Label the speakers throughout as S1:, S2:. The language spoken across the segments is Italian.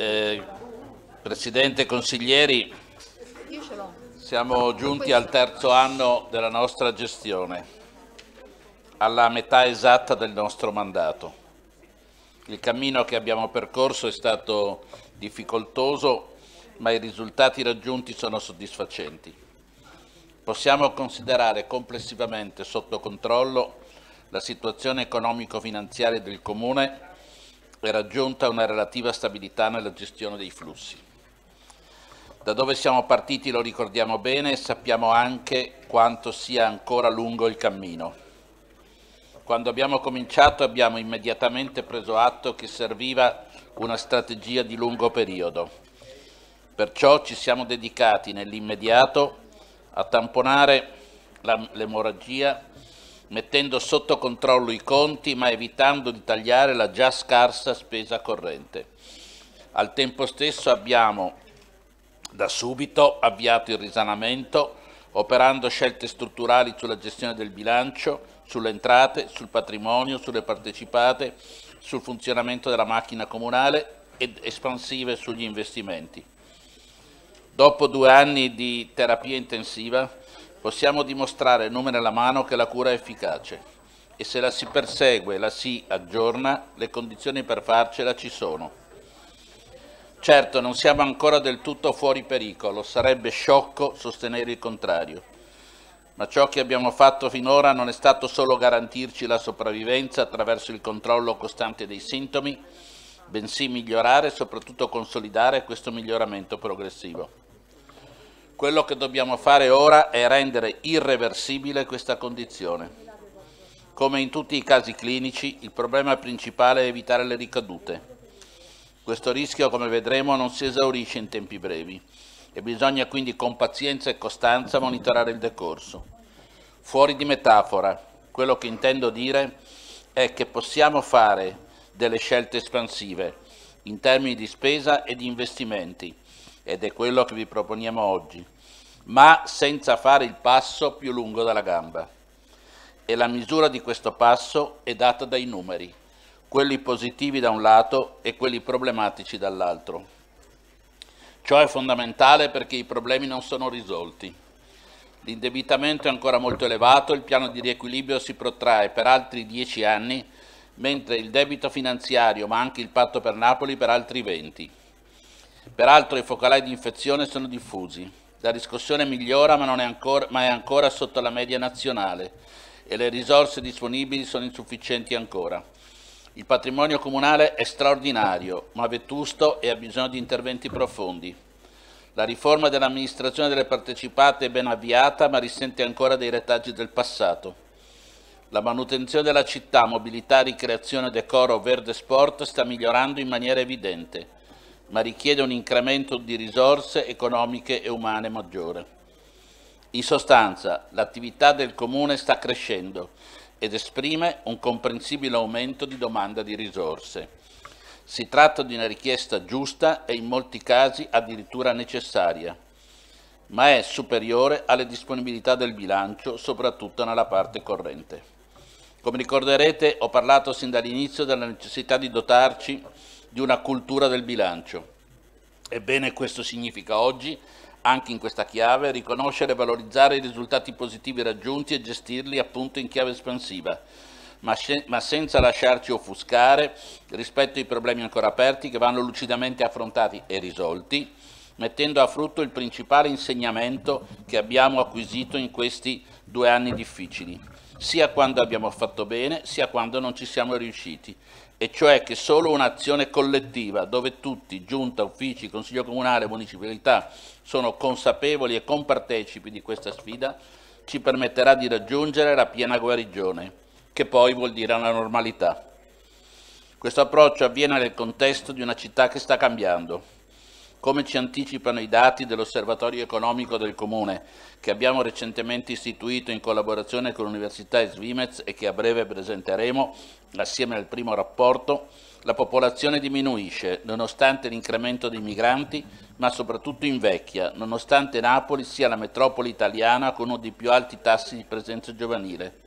S1: Eh, Presidente, consiglieri, siamo giunti al terzo anno della nostra gestione, alla metà esatta del nostro mandato. Il cammino che abbiamo percorso è stato difficoltoso, ma i risultati raggiunti sono soddisfacenti. Possiamo considerare complessivamente sotto controllo la situazione economico-finanziaria del Comune e raggiunta una relativa stabilità nella gestione dei flussi. Da dove siamo partiti lo ricordiamo bene e sappiamo anche quanto sia ancora lungo il cammino. Quando abbiamo cominciato abbiamo immediatamente preso atto che serviva una strategia di lungo periodo. Perciò ci siamo dedicati nell'immediato a tamponare l'emorragia mettendo sotto controllo i conti ma evitando di tagliare la già scarsa spesa corrente. Al tempo stesso abbiamo da subito avviato il risanamento operando scelte strutturali sulla gestione del bilancio, sulle entrate, sul patrimonio, sulle partecipate, sul funzionamento della macchina comunale ed espansive sugli investimenti. Dopo due anni di terapia intensiva possiamo dimostrare numeri alla mano che la cura è efficace e se la si persegue la si aggiorna, le condizioni per farcela ci sono. Certo, non siamo ancora del tutto fuori pericolo, sarebbe sciocco sostenere il contrario. Ma ciò che abbiamo fatto finora non è stato solo garantirci la sopravvivenza attraverso il controllo costante dei sintomi, bensì migliorare e soprattutto consolidare questo miglioramento progressivo. Quello che dobbiamo fare ora è rendere irreversibile questa condizione. Come in tutti i casi clinici, il problema principale è evitare le ricadute. Questo rischio, come vedremo, non si esaurisce in tempi brevi e bisogna quindi con pazienza e costanza monitorare il decorso. Fuori di metafora, quello che intendo dire è che possiamo fare delle scelte espansive in termini di spesa e di investimenti, ed è quello che vi proponiamo oggi, ma senza fare il passo più lungo della gamba. E la misura di questo passo è data dai numeri, quelli positivi da un lato e quelli problematici dall'altro. Ciò è fondamentale perché i problemi non sono risolti. L'indebitamento è ancora molto elevato, il piano di riequilibrio si protrae per altri dieci anni, mentre il debito finanziario, ma anche il patto per Napoli, per altri venti. Peraltro i focolai di infezione sono diffusi. La riscossione migliora ma, è ancora, ma è ancora sotto la media nazionale e le risorse disponibili sono insufficienti ancora. Il patrimonio comunale è straordinario, ma vetusto e ha bisogno di interventi profondi. La riforma dell'amministrazione delle partecipate è ben avviata, ma risente ancora dei retaggi del passato. La manutenzione della città, mobilità, ricreazione, decoro, verde sport sta migliorando in maniera evidente ma richiede un incremento di risorse economiche e umane maggiore. In sostanza, l'attività del Comune sta crescendo ed esprime un comprensibile aumento di domanda di risorse. Si tratta di una richiesta giusta e in molti casi addirittura necessaria, ma è superiore alle disponibilità del bilancio, soprattutto nella parte corrente. Come ricorderete, ho parlato sin dall'inizio della necessità di dotarci di una cultura del bilancio. Ebbene, questo significa oggi, anche in questa chiave, riconoscere e valorizzare i risultati positivi raggiunti e gestirli appunto in chiave espansiva, ma, ma senza lasciarci offuscare rispetto ai problemi ancora aperti che vanno lucidamente affrontati e risolti, mettendo a frutto il principale insegnamento che abbiamo acquisito in questi due anni difficili, sia quando abbiamo fatto bene, sia quando non ci siamo riusciti, e cioè che solo un'azione collettiva dove tutti, giunta, uffici, consiglio comunale, municipalità, sono consapevoli e compartecipi di questa sfida, ci permetterà di raggiungere la piena guarigione, che poi vuol dire la normalità. Questo approccio avviene nel contesto di una città che sta cambiando, come ci anticipano i dati dell'Osservatorio economico del Comune, che abbiamo recentemente istituito in collaborazione con l'Università e Svimez e che a breve presenteremo assieme al primo rapporto, la popolazione diminuisce nonostante l'incremento dei migranti, ma soprattutto invecchia, nonostante Napoli sia la metropoli italiana con uno dei più alti tassi di presenza giovanile.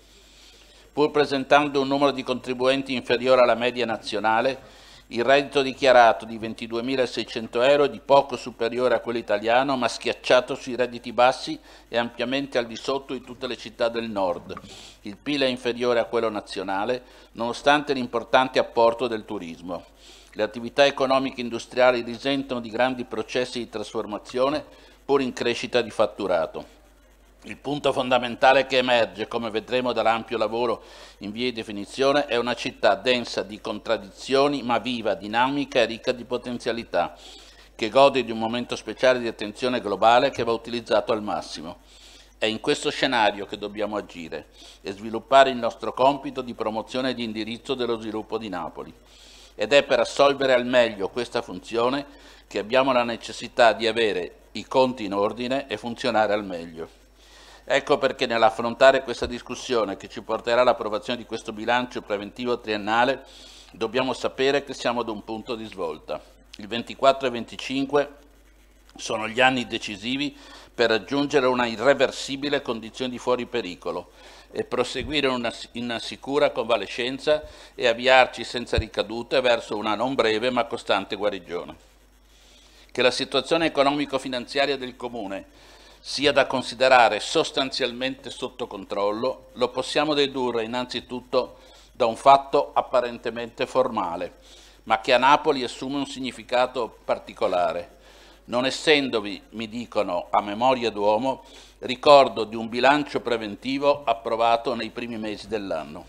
S1: Pur presentando un numero di contribuenti inferiore alla media nazionale, Il reddito dichiarato di 22.600 euro è di poco superiore a quello italiano, ma schiacciato sui redditi bassi e ampiamente al di sotto di tutte le città del nord. Il PIL è inferiore a quello nazionale, nonostante l'importante apporto del turismo. Le attività economiche industriali risentono di grandi processi di trasformazione, pur in crescita di fatturato. Il punto fondamentale che emerge, come vedremo dall'ampio lavoro in via di definizione, è una città densa di contraddizioni, ma viva, dinamica e ricca di potenzialità, che gode di un momento speciale di attenzione globale che va utilizzato al massimo. È in questo scenario che dobbiamo agire e sviluppare il nostro compito di promozione e di indirizzo dello sviluppo di Napoli. Ed è per assolvere al meglio questa funzione che abbiamo la necessità di avere i conti in ordine e funzionare al meglio. Ecco perché nell'affrontare questa discussione che ci porterà all'approvazione di questo bilancio preventivo triennale dobbiamo sapere che siamo ad un punto di svolta. Il 24 e 25 sono gli anni decisivi per raggiungere una irreversibile condizione di fuori pericolo e proseguire una, in una sicura convalescenza e avviarci senza ricadute verso una non breve ma costante guarigione. Che la situazione economico-finanziaria del Comune sia da considerare sostanzialmente sotto controllo, lo possiamo dedurre innanzitutto da un fatto apparentemente formale, ma che a Napoli assume un significato particolare. Non essendovi, mi dicono, a memoria d'uomo, ricordo di un bilancio preventivo approvato nei primi mesi dell'anno.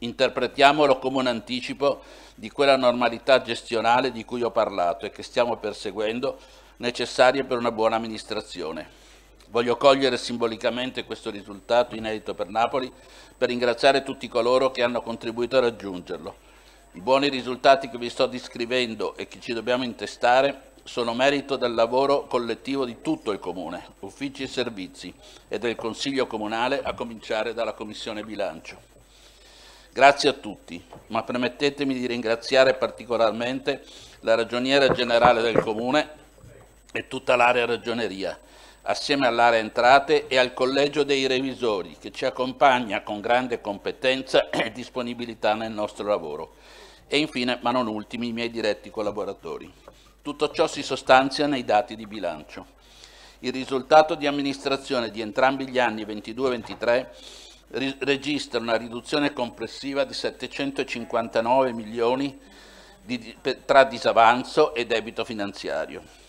S1: Interpretiamolo come un anticipo di quella normalità gestionale di cui ho parlato e che stiamo perseguendo, necessaria per una buona amministrazione. Voglio cogliere simbolicamente questo risultato inedito per Napoli per ringraziare tutti coloro che hanno contribuito a raggiungerlo. I buoni risultati che vi sto descrivendo e che ci dobbiamo intestare sono merito del lavoro collettivo di tutto il Comune, uffici e servizi, e del Consiglio Comunale, a cominciare dalla Commissione Bilancio. Grazie a tutti, ma permettetemi di ringraziare particolarmente la Ragioniera Generale del Comune e tutta l'area ragioneria, assieme all'area entrate e al collegio dei revisori che ci accompagna con grande competenza e disponibilità nel nostro lavoro. E infine, ma non ultimi, i miei diretti collaboratori. Tutto ciò si sostanzia nei dati di bilancio. Il risultato di amministrazione di entrambi gli anni 22-23 registra una riduzione complessiva di 759 milioni di, tra disavanzo e debito finanziario.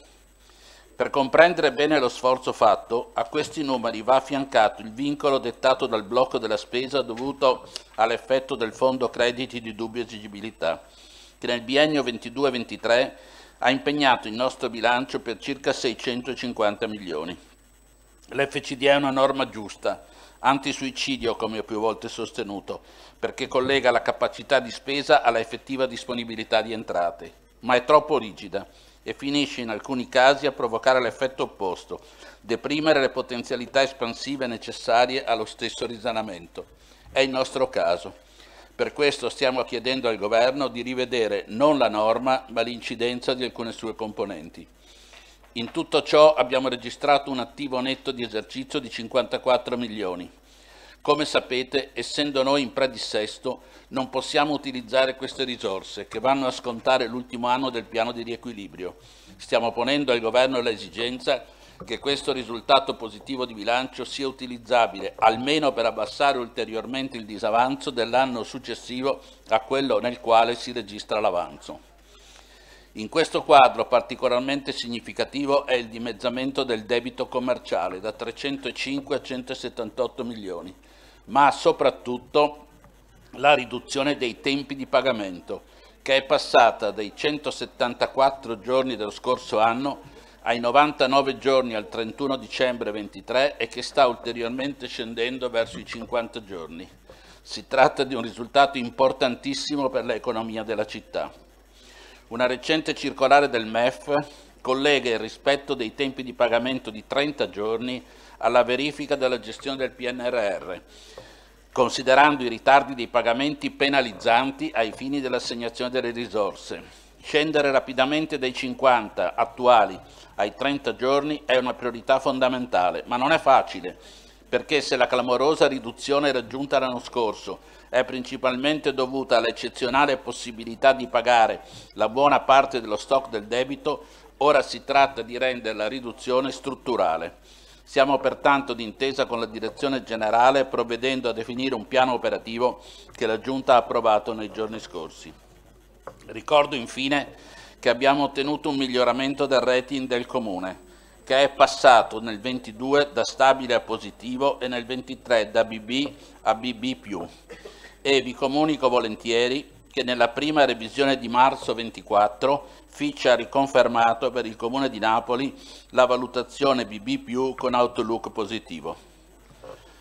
S1: Per comprendere bene lo sforzo fatto, a questi numeri va affiancato il vincolo dettato dal blocco della spesa dovuto all'effetto del fondo crediti di dubbia esigibilità, che nel biennio 22-23 ha impegnato il nostro bilancio per circa 650 milioni. L'FCD è una norma giusta, antisuicidio come ho più volte sostenuto, perché collega la capacità di spesa alla effettiva disponibilità di entrate, ma è troppo rigida e finisce in alcuni casi a provocare l'effetto opposto, deprimere le potenzialità espansive necessarie allo stesso risanamento. È il nostro caso. Per questo stiamo chiedendo al Governo di rivedere non la norma, ma l'incidenza di alcune sue componenti. In tutto ciò abbiamo registrato un attivo netto di esercizio di 54 milioni, come sapete, essendo noi in predissesto, non possiamo utilizzare queste risorse che vanno a scontare l'ultimo anno del piano di riequilibrio. Stiamo ponendo al Governo l'esigenza che questo risultato positivo di bilancio sia utilizzabile almeno per abbassare ulteriormente il disavanzo dell'anno successivo a quello nel quale si registra l'avanzo. In questo quadro particolarmente significativo è il dimezzamento del debito commerciale da 305 a 178 milioni, ma soprattutto la riduzione dei tempi di pagamento, che è passata dai 174 giorni dello scorso anno ai 99 giorni al 31 dicembre 23 e che sta ulteriormente scendendo verso i 50 giorni. Si tratta di un risultato importantissimo per l'economia della città. Una recente circolare del MEF collega il rispetto dei tempi di pagamento di 30 giorni alla verifica della gestione del PNRR, considerando i ritardi dei pagamenti penalizzanti ai fini dell'assegnazione delle risorse. Scendere rapidamente dai 50 attuali ai 30 giorni è una priorità fondamentale, ma non è facile, perché se la clamorosa riduzione raggiunta l'anno scorso è principalmente dovuta all'eccezionale possibilità di pagare la buona parte dello stock del debito, ora si tratta di rendere la riduzione strutturale. Siamo pertanto d'intesa con la Direzione Generale provvedendo a definire un piano operativo che la Giunta ha approvato nei giorni scorsi. Ricordo infine che abbiamo ottenuto un miglioramento del rating del Comune, che è passato nel 22 da stabile a positivo e nel 23 da BB a BB+. E vi comunico volentieri che nella prima revisione di marzo 24 Fitch ha riconfermato per il Comune di Napoli la valutazione BB+, con outlook positivo.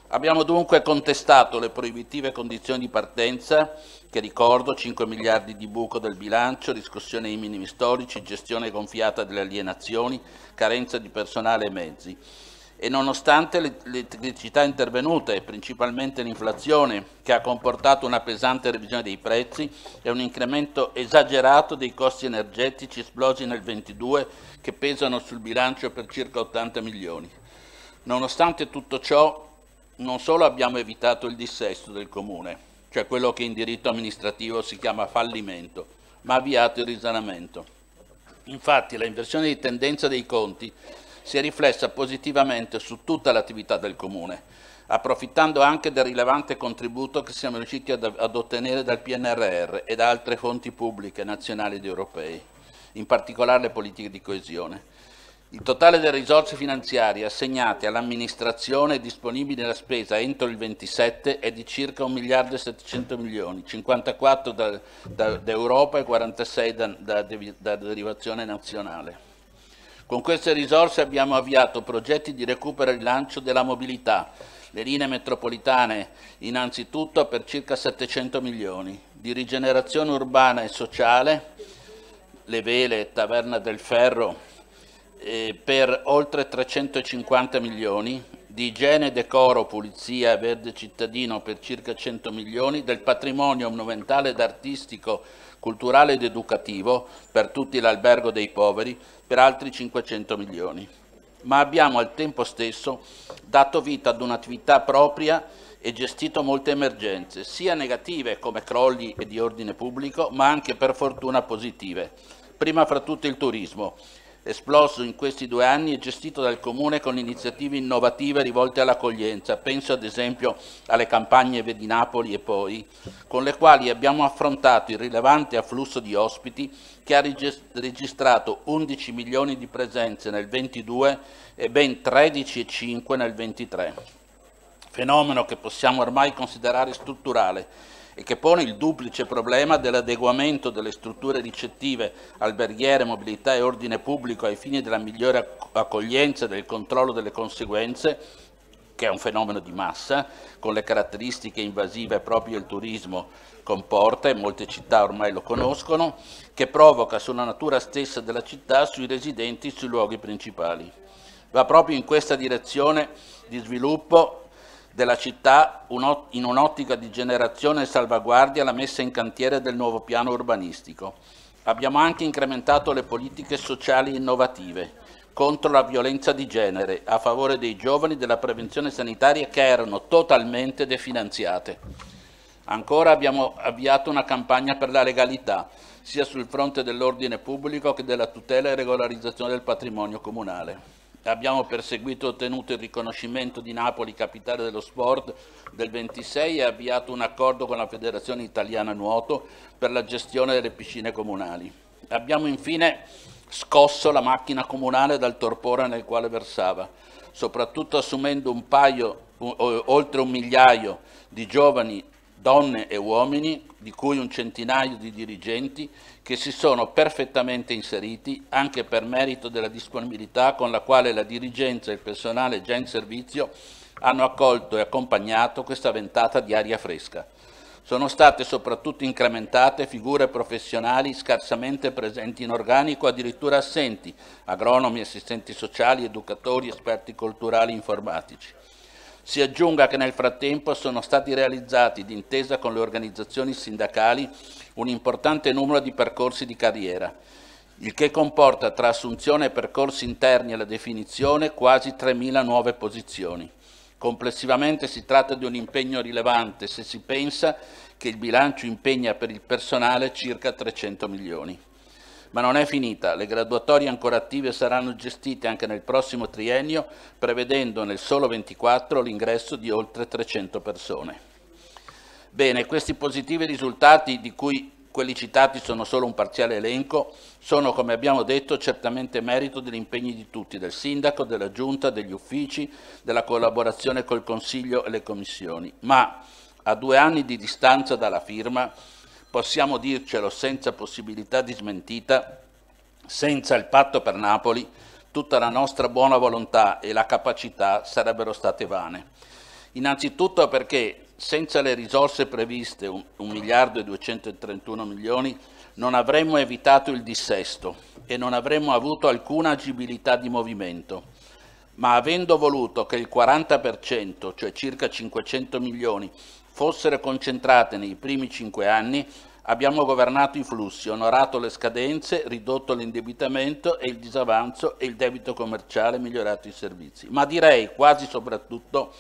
S1: Abbiamo dunque contestato le proibitive condizioni di partenza, che ricordo 5 miliardi di buco del bilancio, riscossione ai minimi storici, gestione gonfiata delle alienazioni, carenza di personale e mezzi. E nonostante le, criticità intervenute, principalmente l'inflazione, che ha comportato una pesante revisione dei prezzi e un incremento esagerato dei costi energetici esplosi nel 2022, che pesano sul bilancio per circa 80 milioni. Nonostante tutto ciò, non solo abbiamo evitato il dissesto del Comune, cioè quello che in diritto amministrativo si chiama fallimento, ma avviato il risanamento. Infatti la inversione di tendenza dei conti si è riflessa positivamente su tutta l'attività del Comune, approfittando anche del rilevante contributo che siamo riusciti ad, ad ottenere dal PNRR e da altre fonti pubbliche nazionali ed europee, in particolare le politiche di coesione. Il totale delle risorse finanziarie assegnate all'amministrazione disponibili nella spesa entro il 27 è di circa 1 miliardo e 700 milioni, 54 da, da, da Europa e 46 da, da, da derivazione nazionale. Con queste risorse abbiamo avviato progetti di recupero e rilancio della mobilità, le linee metropolitane innanzitutto per circa 700 milioni, di rigenerazione urbana e sociale, le vele, Taverna del Ferro, eh, per oltre 350 milioni, di igiene, decoro, pulizia e verde cittadino per circa 100 milioni, del patrimonio monumentale ed artistico, culturale ed educativo per tutti l'albergo dei poveri per altri 500 milioni. Ma abbiamo al tempo stesso dato vita ad un'attività propria e gestito molte emergenze, sia negative come crolli e di ordine pubblico, ma anche per fortuna positive. Prima fra tutto il turismo, esploso in questi due anni e gestito dal Comune con iniziative innovative rivolte all'accoglienza, penso ad esempio alle campagne Vedi Napoli e poi, con le quali abbiamo affrontato il rilevante afflusso di ospiti che ha registrato 11 milioni di presenze nel 22 e ben 13,5 nel 23. Fenomeno che possiamo ormai considerare strutturale e che pone il duplice problema dell'adeguamento delle strutture ricettive, alberghiere, mobilità e ordine pubblico ai fini della migliore accoglienza e del controllo delle conseguenze, che è un fenomeno di massa, con le caratteristiche invasive proprio il turismo comporta, e molte città ormai lo conoscono, che provoca sulla natura stessa della città, sui residenti, sui luoghi principali. Va proprio in questa direzione di sviluppo della città in un'ottica di generazione e salvaguardia la messa in cantiere del nuovo piano urbanistico. Abbiamo anche incrementato le politiche sociali innovative contro la violenza di genere, a favore dei giovani della prevenzione sanitaria che erano totalmente definanziate. Ancora abbiamo avviato una campagna per la legalità, sia sul fronte dell'ordine pubblico che della tutela e regolarizzazione del patrimonio comunale abbiamo perseguito e ottenuto il riconoscimento di Napoli capitale dello sport del 26 e avviato un accordo con la Federazione Italiana Nuoto per la gestione delle piscine comunali. Abbiamo infine scosso la macchina comunale dal torpore nel quale versava, soprattutto assumendo un paio, oltre un migliaio di giovani donne e uomini, di cui un centinaio di dirigenti, che si sono perfettamente inseriti anche per merito della disponibilità con la quale la dirigenza e il personale già in servizio hanno accolto e accompagnato questa ventata di aria fresca. Sono state soprattutto incrementate figure professionali scarsamente presenti in organico, addirittura assenti, agronomi, assistenti sociali, educatori, esperti culturali, informatici. Si aggiunga che nel frattempo sono stati realizzati, d'intesa con le organizzazioni sindacali, un importante numero di percorsi di carriera, il che comporta tra assunzione e percorsi interni alla definizione quasi 3.000 nuove posizioni. Complessivamente si tratta di un impegno rilevante se si pensa che il bilancio impegna per il personale circa 300 milioni. Ma non è finita, le graduatorie ancora attive saranno gestite anche nel prossimo triennio, prevedendo nel solo 24 l'ingresso di oltre 300 persone. Bene, questi positivi risultati, di cui quelli citati sono solo un parziale elenco, sono, come abbiamo detto, certamente merito degli impegni di tutti, del Sindaco, della Giunta, degli uffici, della collaborazione col Consiglio e le Commissioni. Ma a due anni di distanza dalla firma, possiamo dircelo senza possibilità di smentita, senza il patto per Napoli, tutta la nostra buona volontà e la capacità sarebbero state vane. Innanzitutto perché senza le risorse previste, 1 miliardo e 231 milioni, non avremmo evitato il dissesto e non avremmo avuto alcuna agibilità di movimento. Ma avendo voluto che il 40%, cioè circa 500 milioni, fossero concentrate nei primi cinque anni, abbiamo governato i flussi, onorato le scadenze, ridotto l'indebitamento e il disavanzo e il debito commerciale, migliorato i servizi. Ma direi quasi soprattutto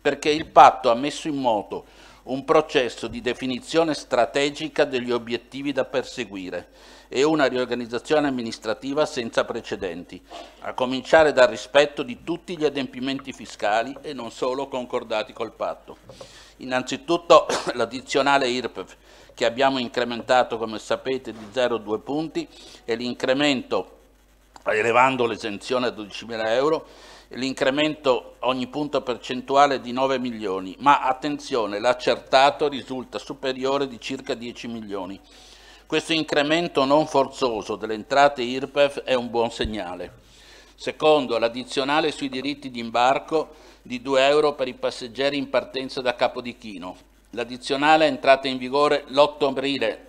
S1: perché il patto ha messo in moto un processo di definizione strategica degli obiettivi da perseguire e una riorganizzazione amministrativa senza precedenti, a cominciare dal rispetto di tutti gli adempimenti fiscali e non solo concordati col patto. Innanzitutto l'addizionale IRPEF che abbiamo incrementato, come sapete, di 0,2 punti e l'incremento, elevando l'esenzione a 12.000 euro, l'incremento ogni punto percentuale di 9 milioni, ma attenzione, l'accertato risulta superiore di circa 10 milioni. Questo incremento non forzoso delle entrate IRPEF è un buon segnale. Secondo, l'addizionale sui diritti di imbarco di 2 euro per i passeggeri in partenza da Capodichino. L'addizionale è entrata in vigore l'8 aprile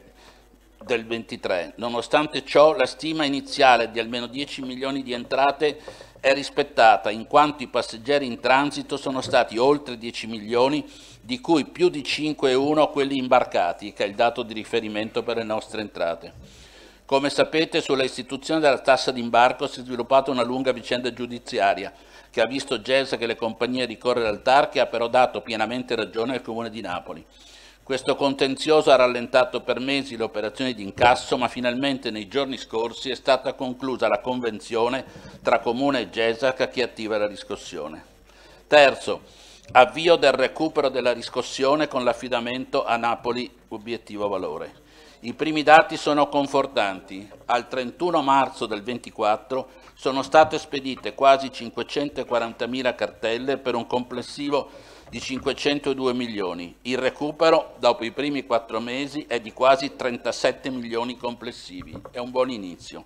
S1: del 23. Nonostante ciò, la stima iniziale di almeno 10 milioni di entrate è rispettata in quanto i passeggeri in transito sono stati oltre 10 milioni, di cui più di 5,1 quelli imbarcati, che è il dato di riferimento per le nostre entrate. Come sapete, sulla istituzione della tassa d'imbarco si è sviluppata una lunga vicenda giudiziaria, che ha visto GES che le compagnie ricorrere al TAR, che ha però dato pienamente ragione al Comune di Napoli. Questo contenzioso ha rallentato per mesi le operazioni di incasso, ma finalmente nei giorni scorsi è stata conclusa la convenzione tra Comune e GESAC che attiva la riscossione. Terzo, avvio del recupero della riscossione con l'affidamento a Napoli obiettivo valore. I primi dati sono confortanti. Al 31 marzo del 24 sono state spedite quasi 540.000 cartelle per un complessivo di 502 milioni. Il recupero, dopo i primi quattro mesi, è di quasi 37 milioni complessivi. È un buon inizio.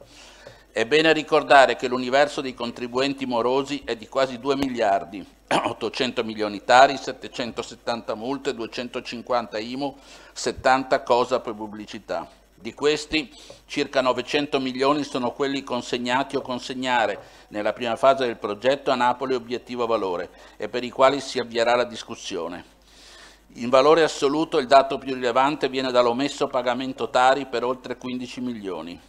S1: È bene ricordare che l'universo dei contribuenti morosi è di quasi 2 miliardi, 800 milioni tari, 770 multe, 250 IMU, 70 cosa per pubblicità. Di questi circa 900 milioni sono quelli consegnati o consegnare nella prima fase del progetto a Napoli obiettivo valore e per i quali si avvierà la discussione. In valore assoluto il dato più rilevante viene dall'omesso pagamento Tari per oltre 15 milioni.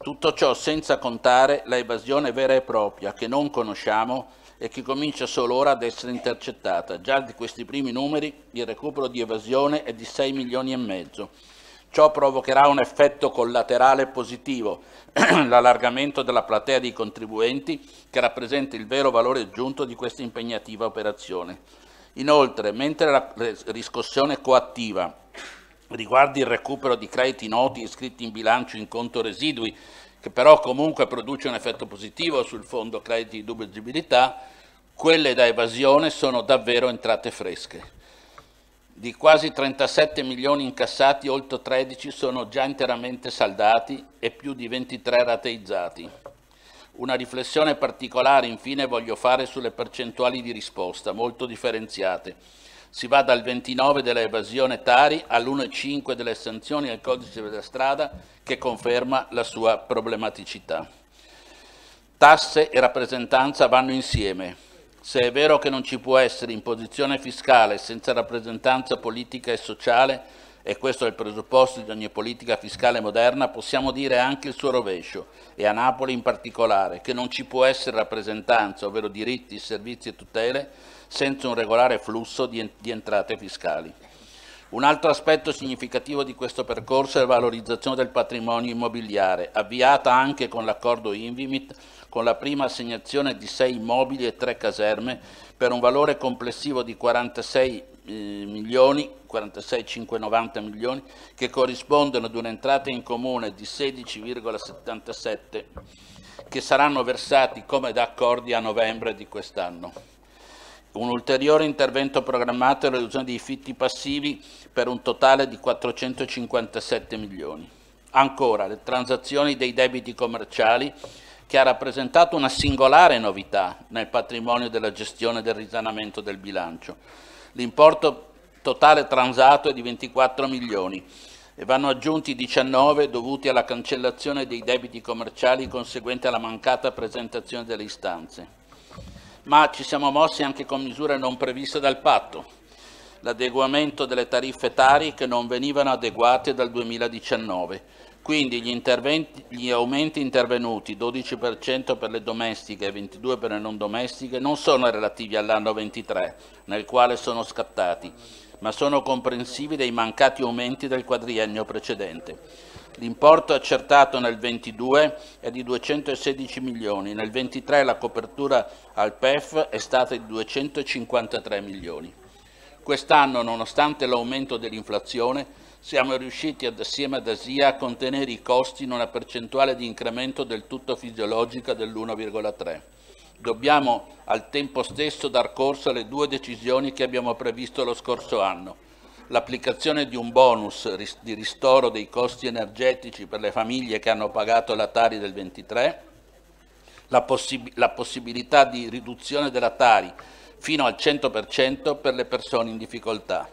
S1: Tutto ciò senza contare la evasione vera e propria che non conosciamo e che comincia solo ora ad essere intercettata. Già di questi primi numeri il recupero di evasione è di 6 milioni e mezzo. Ciò provocherà un effetto collaterale positivo, l'allargamento della platea dei contribuenti che rappresenta il vero valore aggiunto di questa impegnativa operazione. Inoltre, mentre la riscossione coattiva riguarda il recupero di crediti noti iscritti in bilancio in conto residui che però comunque produce un effetto positivo sul fondo crediti di dubbia agibilità, quelle da evasione sono davvero entrate fresche. Di quasi 37 milioni incassati, oltre 13 sono già interamente saldati e più di 23 rateizzati. Una riflessione particolare infine voglio fare sulle percentuali di risposta, molto differenziate si va dal 29 della evasione Tari all'1,5 delle sanzioni al codice della strada che conferma la sua problematicità. Tasse e rappresentanza vanno insieme. Se è vero che non ci può essere imposizione fiscale senza rappresentanza politica e sociale, e questo è il presupposto di ogni politica fiscale moderna, possiamo dire anche il suo rovescio, e a Napoli in particolare, che non ci può essere rappresentanza, ovvero diritti, servizi e tutele, senza un regolare flusso di, di entrate fiscali. Un altro aspetto significativo di questo percorso è la valorizzazione del patrimonio immobiliare, avviata anche con l'accordo Invimit, con la prima assegnazione di sei immobili e tre caserme per un valore complessivo di 46 eh, milioni, 46,590 milioni, che corrispondono ad un'entrata in comune di 16,77 che saranno versati come da accordi a novembre di quest'anno. Un ulteriore intervento programmato è la riduzione dei fitti passivi per un totale di 457 milioni. Ancora, le transazioni dei debiti commerciali che ha rappresentato una singolare novità nel patrimonio della gestione del risanamento del bilancio. L'importo totale transato è di 24 milioni e vanno aggiunti 19 dovuti alla cancellazione dei debiti commerciali conseguente alla mancata presentazione delle istanze ma ci siamo mossi anche con misure non previste dal patto, l'adeguamento delle tariffe tari che non venivano adeguate dal 2019. Quindi gli, gli aumenti intervenuti, 12% per le domestiche e 22% per le non domestiche, non sono relativi all'anno 23, nel quale sono scattati, ma sono comprensivi dei mancati aumenti del quadriennio precedente. L'importo accertato nel 22 è di 216 milioni, nel 23 la copertura al PEF è stata di 253 milioni. Quest'anno, nonostante l'aumento dell'inflazione, siamo riusciti assieme ad Asia a contenere i costi in una percentuale di incremento del tutto fisiologica dell'1,3. Dobbiamo al tempo stesso dar corso alle due decisioni che abbiamo previsto lo scorso anno l'applicazione di un bonus di ristoro dei costi energetici per le famiglie che hanno pagato la Tari del 23, la, possib la possibilità di riduzione della Tari fino al 100% per le persone in difficoltà.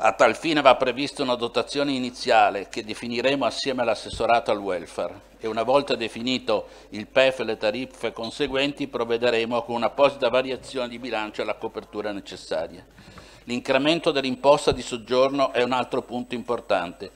S1: A tal fine va prevista una dotazione iniziale che definiremo assieme all'assessorato al welfare e una volta definito il PEF e le tariffe conseguenti provvederemo con un'apposita variazione di bilancio alla copertura necessaria. L'incremento dell'imposta di soggiorno è un altro punto importante.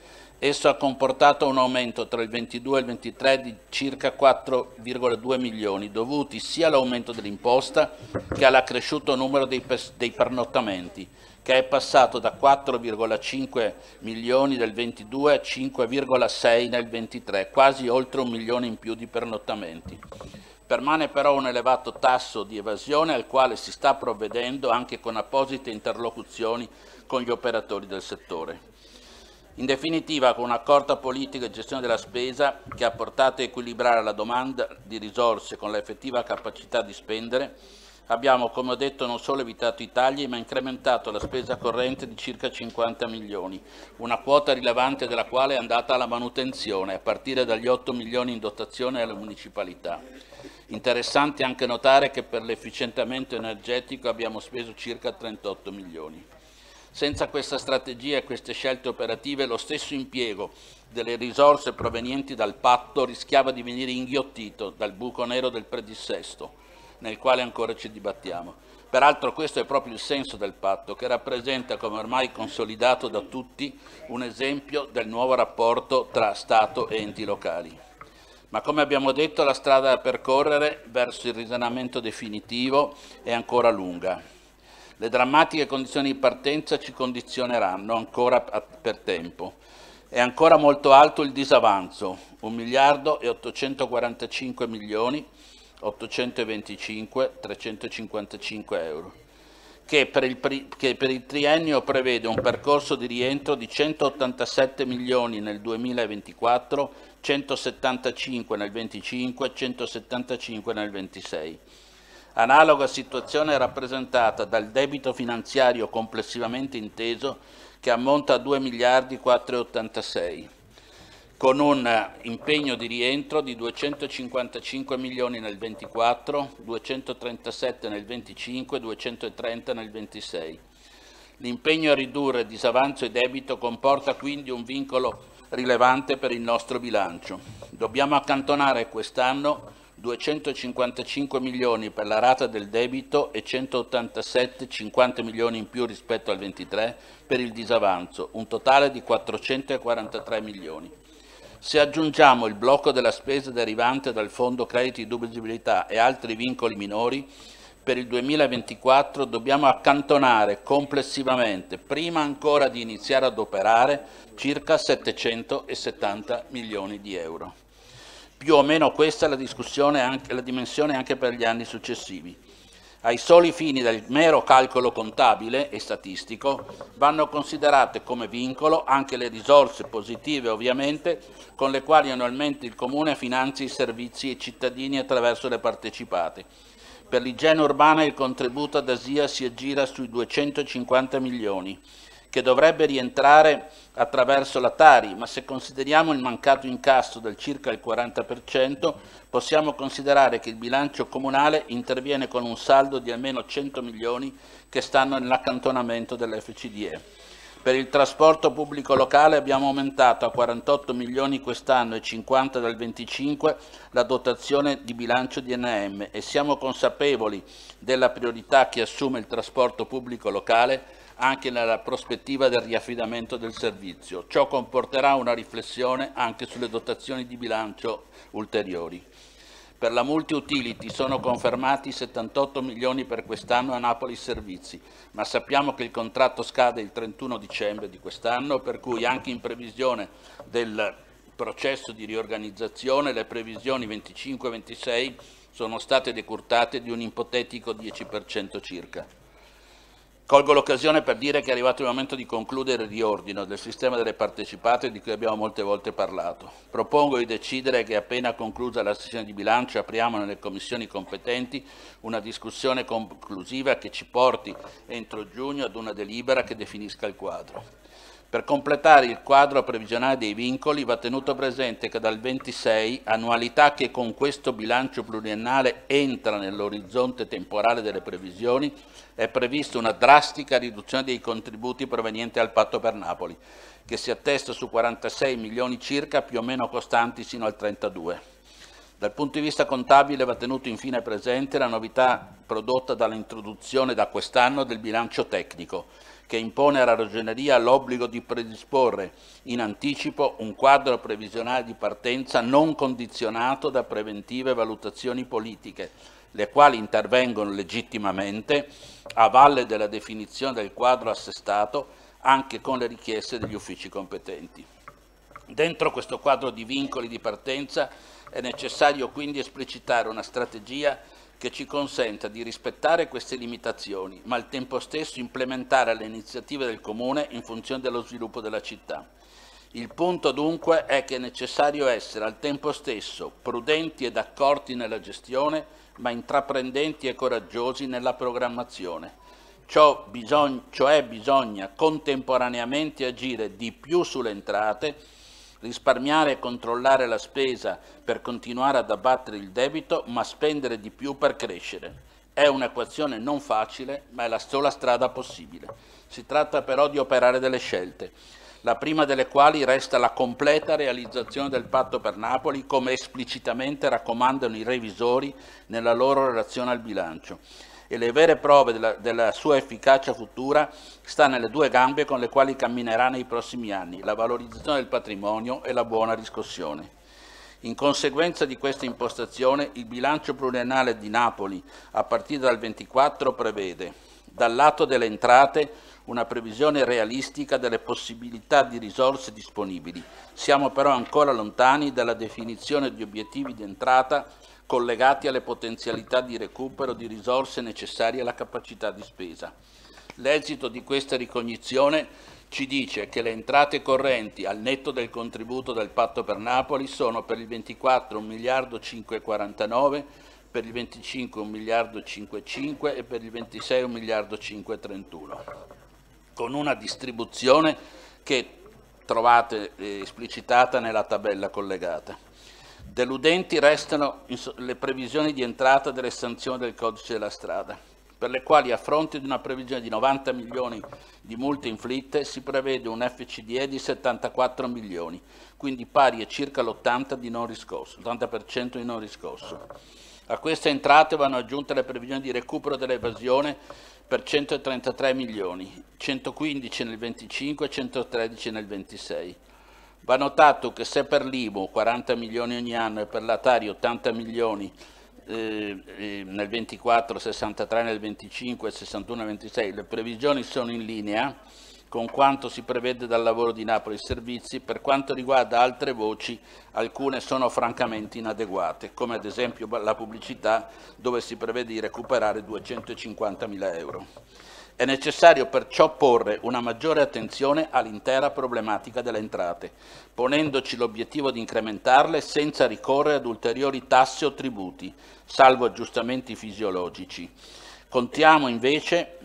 S1: Esso ha comportato un aumento tra il 22 e il 23 di circa 4,2 milioni, dovuti sia all'aumento dell'imposta che all'accresciuto numero dei, dei pernottamenti, che è passato da 4,5 milioni nel 22 a 5,6 nel 23, quasi oltre un milione in più di pernottamenti. Permane però un elevato tasso di evasione al quale si sta provvedendo anche con apposite interlocuzioni con gli operatori del settore. In definitiva, con un'accorta politica e gestione della spesa che ha portato a equilibrare la domanda di risorse con l'effettiva capacità di spendere, abbiamo, come ho detto, non solo evitato i tagli, ma incrementato la spesa corrente di circa 50 milioni, una quota rilevante della quale è andata alla manutenzione, a partire dagli 8 milioni in dotazione alle municipalità. Interessante anche notare che per l'efficientamento energetico abbiamo speso circa 38 milioni. Senza questa strategia e queste scelte operative lo stesso impiego delle risorse provenienti dal patto rischiava di venire inghiottito dal buco nero del predissesto, nel quale ancora ci dibattiamo. Peraltro questo è proprio il senso del patto, che rappresenta, come ormai consolidato da tutti, un esempio del nuovo rapporto tra Stato e enti locali ma come abbiamo detto la strada da percorrere verso il risanamento definitivo è ancora lunga. Le drammatiche condizioni di partenza ci condizioneranno ancora per tempo. È ancora molto alto il disavanzo, 1 miliardo e 845 milioni 825 355 euro che per, il, che per il triennio prevede un percorso di rientro di 187 milioni nel 2024, 175 nel 2025 e 175 nel 2026. Analoga situazione è rappresentata dal debito finanziario complessivamente inteso che ammonta a 2 miliardi 486 con un impegno di rientro di 255 milioni nel 24, 237 nel 25 e 230 nel 26. L'impegno a ridurre disavanzo e debito comporta quindi un vincolo rilevante per il nostro bilancio. Dobbiamo accantonare quest'anno 255 milioni per la rata del debito e 187, 50 milioni in più rispetto al 23 per il disavanzo, un totale di 443 milioni. Se aggiungiamo il blocco della spesa derivante dal Fondo Crediti di Deducibilità e altri vincoli minori, per il 2024 dobbiamo accantonare complessivamente, prima ancora di iniziare ad operare, circa 770 milioni di euro. Più o meno questa è la, discussione anche, la dimensione anche per gli anni successivi. Ai soli fini del mero calcolo contabile e statistico vanno considerate come vincolo anche le risorse positive ovviamente con le quali annualmente il Comune finanzia i servizi ai cittadini attraverso le partecipate per l'igiene urbana il contributo ad Asia si aggira sui 250 milioni, che dovrebbe rientrare attraverso la Tari, ma se consideriamo il mancato incasso del circa il 40%, possiamo considerare che il bilancio comunale interviene con un saldo di almeno 100 milioni che stanno nell'accantonamento dell'FCDE. Per il trasporto pubblico locale abbiamo aumentato a 48 milioni quest'anno e 50 dal 25 la dotazione di bilancio di NM e siamo consapevoli della priorità che assume il trasporto pubblico locale anche nella prospettiva del riaffidamento del servizio. Ciò comporterà una riflessione anche sulle dotazioni di bilancio ulteriori. Per la multi-utility sono confermati 78 milioni per quest'anno a Napoli Servizi, ma sappiamo che il contratto scade il 31 dicembre di quest'anno, per cui anche in previsione del processo di riorganizzazione le previsioni 25-26 sono state decurtate di un ipotetico 10% circa. Colgo l'occasione per dire che è arrivato il momento di concludere il riordino del sistema delle partecipate di cui abbiamo molte volte parlato. Propongo di decidere che appena conclusa la sessione di bilancio apriamo nelle commissioni competenti una discussione conclusiva che ci porti entro giugno ad una delibera che definisca il quadro. Per completare il quadro previsionale dei vincoli va tenuto presente che dal 26, annualità che con questo bilancio pluriennale entra nell'orizzonte temporale delle previsioni, è prevista una drastica riduzione dei contributi provenienti dal patto per Napoli, che si attesta su 46 milioni circa, più o meno costanti sino al 32. Dal punto di vista contabile va tenuto infine presente la novità prodotta dall'introduzione da quest'anno del bilancio tecnico, che impone alla Ragioneria l'obbligo di predisporre in anticipo un quadro previsionale di partenza non condizionato da preventive valutazioni politiche, le quali intervengono legittimamente a valle della definizione del quadro assestato anche con le richieste degli uffici competenti. Dentro questo quadro di vincoli di partenza è necessario quindi esplicitare una strategia che ci consenta di rispettare queste limitazioni, ma al tempo stesso implementare le iniziative del Comune in funzione dello sviluppo della città. Il punto dunque è che è necessario essere al tempo stesso prudenti ed accorti nella gestione, ma intraprendenti e coraggiosi nella programmazione. Ciò bisogna, cioè bisogna contemporaneamente agire di più sulle entrate risparmiare e controllare la spesa per continuare ad abbattere il debito, ma spendere di più per crescere. È un'equazione non facile, ma è la sola strada possibile. Si tratta però di operare delle scelte, la prima delle quali resta la completa realizzazione del patto per Napoli, come esplicitamente raccomandano i revisori nella loro relazione al bilancio e le vere prove della, della, sua efficacia futura sta nelle due gambe con le quali camminerà nei prossimi anni, la valorizzazione del patrimonio e la buona riscossione. In conseguenza di questa impostazione, il bilancio pluriennale di Napoli a partire dal 24 prevede dal lato delle entrate una previsione realistica delle possibilità di risorse disponibili. Siamo però ancora lontani dalla definizione di obiettivi di entrata collegati alle potenzialità di recupero di risorse necessarie alla capacità di spesa. L'esito di questa ricognizione ci dice che le entrate correnti al netto del contributo del patto per Napoli sono per il 24 1 miliardo 549, per il 25 1 miliardo 55 e per il 26 1 miliardo 531, con una distribuzione che trovate eh, esplicitata nella tabella collegata. Deludenti restano le previsioni di entrata delle sanzioni del codice della strada. per le quali a fronte di una previsione di 90 milioni di multe inflitte si prevede un FCDE di 74 milioni, quindi pari a circa l'80% di non riscosso. A queste entrate vanno aggiunte le previsioni di recupero dell'evasione per 133 milioni, 115 nel 25 e 113 nel 26. Va notato che se per l'IMU 40 milioni ogni anno e per la Tari 80 milioni eh, eh, nel 24, 63 nel 25 e 61 nel 26, le previsioni sono in linea con quanto si prevede dal lavoro di Napoli Servizi, per quanto riguarda altre voci alcune sono francamente inadeguate, come ad esempio la pubblicità dove si prevede di recuperare 250 mila euro. È necessario perciò porre una maggiore attenzione all'intera problematica delle entrate, ponendoci l'obiettivo di incrementarle senza ricorrere ad ulteriori tasse o tributi, salvo aggiustamenti fisiologici. Contiamo invece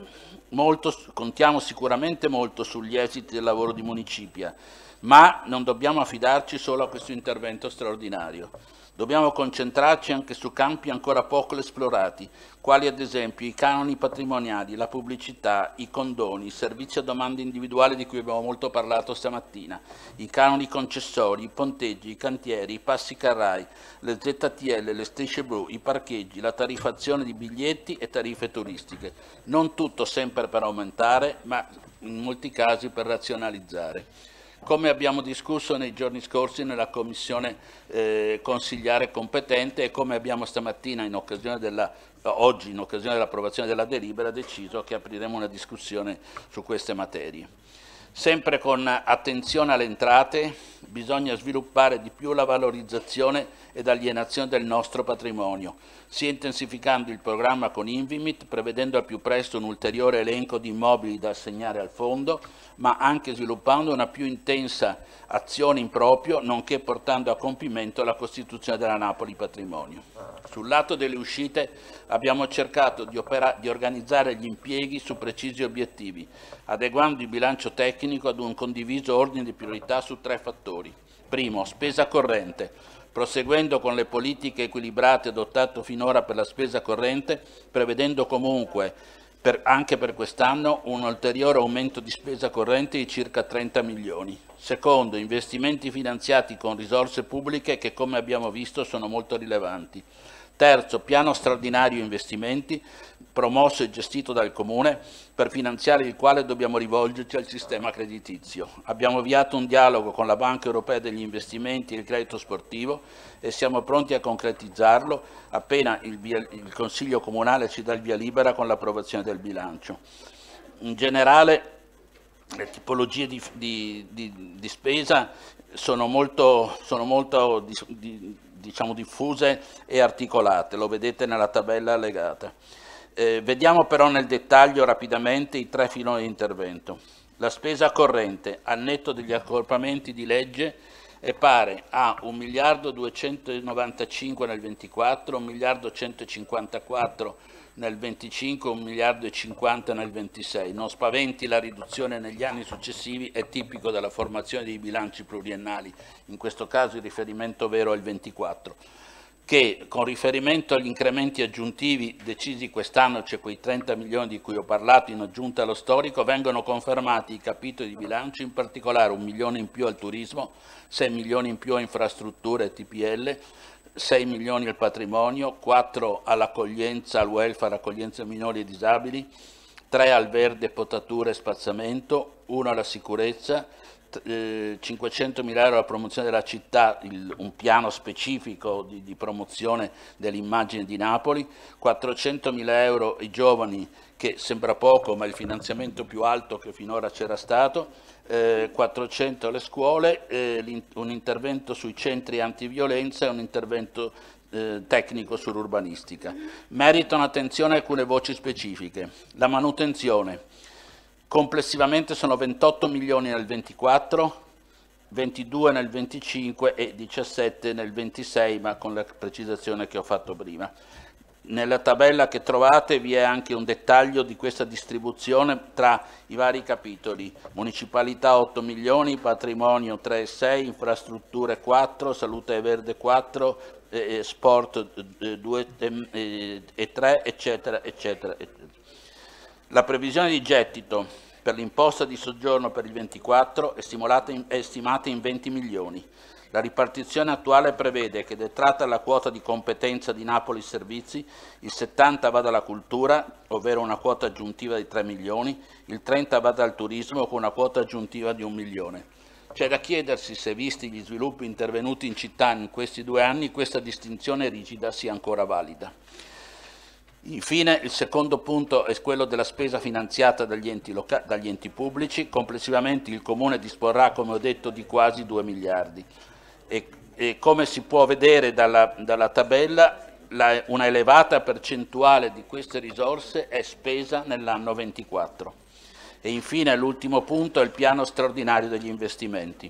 S1: molto, contiamo sicuramente molto sugli esiti del lavoro di Municipia, ma non dobbiamo affidarci solo a questo intervento straordinario. Dobbiamo concentrarci anche su campi ancora poco esplorati, quali ad esempio i canoni patrimoniali, la pubblicità, i condoni, i servizi a domanda individuale di cui abbiamo molto parlato stamattina, i canoni concessori, i ponteggi, i cantieri, i passi carrai, le ZTL, le strisce blu, i parcheggi, la tariffazione di biglietti e tariffe turistiche. Non tutto sempre per aumentare, ma in molti casi per razionalizzare come abbiamo discusso nei giorni scorsi nella commissione eh, consigliare competente e come abbiamo stamattina in occasione della, oggi in occasione dell'approvazione della delibera deciso che apriremo una discussione su queste materie. Sempre con attenzione alle entrate bisogna sviluppare di più la valorizzazione ed alienazione del nostro patrimonio, sia intensificando il programma con Invimit, prevedendo al più presto un ulteriore elenco di immobili da assegnare al fondo, ma anche sviluppando una più intensa azione in proprio, nonché portando a compimento la costituzione della Napoli Patrimonio. Sul lato delle uscite abbiamo cercato di, di organizzare gli impieghi su precisi obiettivi, adeguando il bilancio tecnico ad un condiviso ordine di priorità su tre fattori. Primo, spesa corrente, proseguendo con le politiche equilibrate adottate finora per la spesa corrente, prevedendo comunque per, anche per quest'anno un ulteriore aumento di spesa corrente di circa 30 milioni. Secondo, investimenti finanziati con risorse pubbliche che come abbiamo visto sono molto rilevanti. Terzo, piano straordinario investimenti promosso e gestito dal Comune per finanziare il quale dobbiamo rivolgerci al sistema creditizio. Abbiamo avviato un dialogo con la Banca Europea degli Investimenti e il Credito Sportivo e siamo pronti a concretizzarlo appena il, via, il Consiglio Comunale ci dà il via libera con l'approvazione del bilancio. In generale le tipologie di, di, di, di spesa sono molto, sono molto diciamo, diffuse e articolate, lo vedete nella tabella allegata. Eh, vediamo però nel dettaglio rapidamente i tre filoni di intervento. La spesa corrente, al netto degli accorpamenti di legge, è pari a 1 miliardo 295 nel 24, 1 miliardo 154 nel 25, 1 miliardo e 50 nel 26. Non spaventi la riduzione negli anni successivi, è tipico della formazione dei bilanci pluriennali, in questo caso il riferimento vero è il 24 che con riferimento agli incrementi aggiuntivi decisi quest'anno, cioè quei 30 milioni di cui ho parlato in aggiunta allo storico, vengono confermati i capitoli di bilancio, in particolare un milione in più al turismo, 6 milioni in più a infrastrutture e TPL, 6 milioni al patrimonio, 4 all'accoglienza, al welfare, accoglienza minori e disabili, 3 al verde, potatura e spazzamento, 1 alla sicurezza, 500 eh, mila euro alla promozione della città, il, un piano specifico di, di promozione dell'immagine di Napoli, 400 mila euro ai giovani che sembra poco ma è il finanziamento più alto che finora c'era stato, eh, 400 alle scuole, eh, un intervento sui centri antiviolenza e un intervento eh, tecnico sull'urbanistica. Meritano attenzione alcune voci specifiche. La manutenzione, Complessivamente sono 28 milioni nel 24, 22 nel 25 e 17 nel 26, ma con la precisazione che ho fatto prima. Nella tabella che trovate vi è anche un dettaglio di questa distribuzione tra i vari capitoli. Municipalità 8 milioni, patrimonio 3 e 6, infrastrutture 4, salute e verde 4, eh, sport 2 eh, e 3, eccetera, eccetera, eccetera. La previsione di gettito per l'imposta di soggiorno per il 24 è, in, è stimata in 20 milioni. La ripartizione attuale prevede che detratta la quota di competenza di Napoli Servizi, il 70 vada alla cultura, ovvero una quota aggiuntiva di 3 milioni, il 30 vada al turismo con una quota aggiuntiva di 1 milione. C'è da chiedersi se, visti gli sviluppi intervenuti in città in questi due anni, questa distinzione rigida sia ancora valida. Infine, il secondo punto è quello della spesa finanziata dagli enti, dagli enti pubblici. Complessivamente il Comune disporrà, come ho detto, di quasi 2 miliardi. E, e come si può vedere dalla, dalla tabella, la, una elevata percentuale di queste risorse è spesa nell'anno 24. E infine l'ultimo punto è il piano straordinario degli investimenti.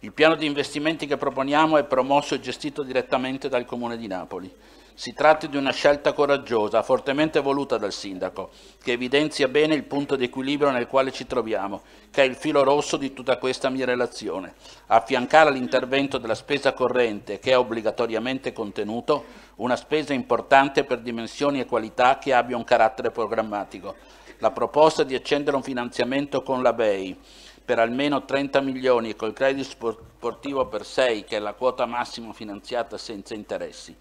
S1: Il piano di investimenti che proponiamo è promosso e gestito direttamente dal Comune di Napoli. Si tratta di una scelta coraggiosa, fortemente voluta dal Sindaco, che evidenzia bene il punto di equilibrio nel quale ci troviamo, che è il filo rosso di tutta questa mia relazione. Affiancare all'intervento della spesa corrente, che è obbligatoriamente contenuto, una spesa importante per dimensioni e qualità che abbia un carattere programmatico. La proposta di accendere un finanziamento con la BEI per almeno 30 milioni e col credito sportivo per 6, che è la quota massima finanziata senza interessi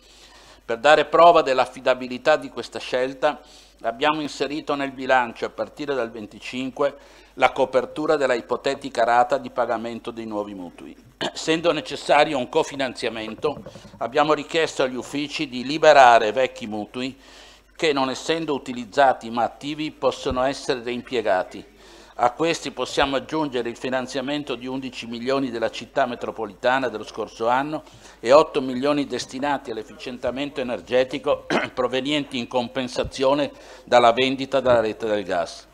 S1: per dare prova dell'affidabilità di questa scelta abbiamo inserito nel bilancio a partire dal 25 la copertura della ipotetica rata di pagamento dei nuovi mutui. Essendo necessario un cofinanziamento, abbiamo richiesto agli uffici di liberare vecchi mutui che, non essendo utilizzati ma attivi, possono essere reimpiegati a questi possiamo aggiungere il finanziamento di 11 milioni della città metropolitana dello scorso anno e 8 milioni destinati all'efficientamento energetico provenienti in compensazione dalla vendita della rete del gas.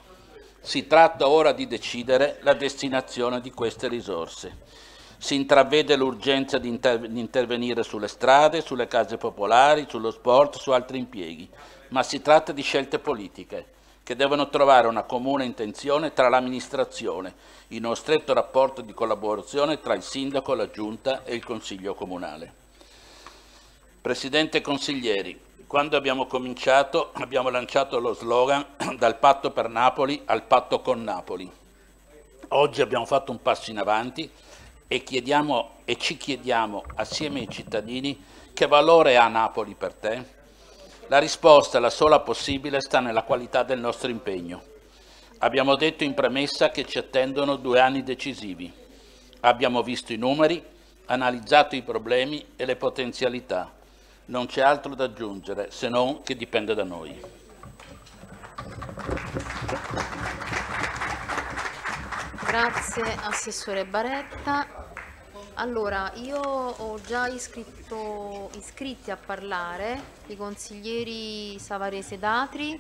S1: Si tratta ora di decidere la destinazione di queste risorse. Si intravede l'urgenza di, inter di intervenire sulle strade, sulle case popolari, sullo sport, su altri impieghi, ma si tratta di scelte politiche che devono trovare una comune intenzione tra l'amministrazione, in uno stretto rapporto di collaborazione tra il sindaco, la giunta e il consiglio comunale. Presidente consiglieri, quando abbiamo cominciato abbiamo lanciato lo slogan dal patto per Napoli al patto con Napoli. Oggi abbiamo fatto un passo in avanti e, chiediamo, e ci chiediamo assieme ai cittadini che valore ha Napoli per te? La risposta, la sola possibile, sta nella qualità del nostro impegno. Abbiamo detto in premessa che ci attendono due anni decisivi. Abbiamo visto i numeri, analizzato i problemi e le potenzialità. Non c'è altro da aggiungere se non che dipende da noi.
S2: Grazie Assessore Baretta. Allora, io ho già iscritto, iscritti a parlare i consiglieri Savarese Datri,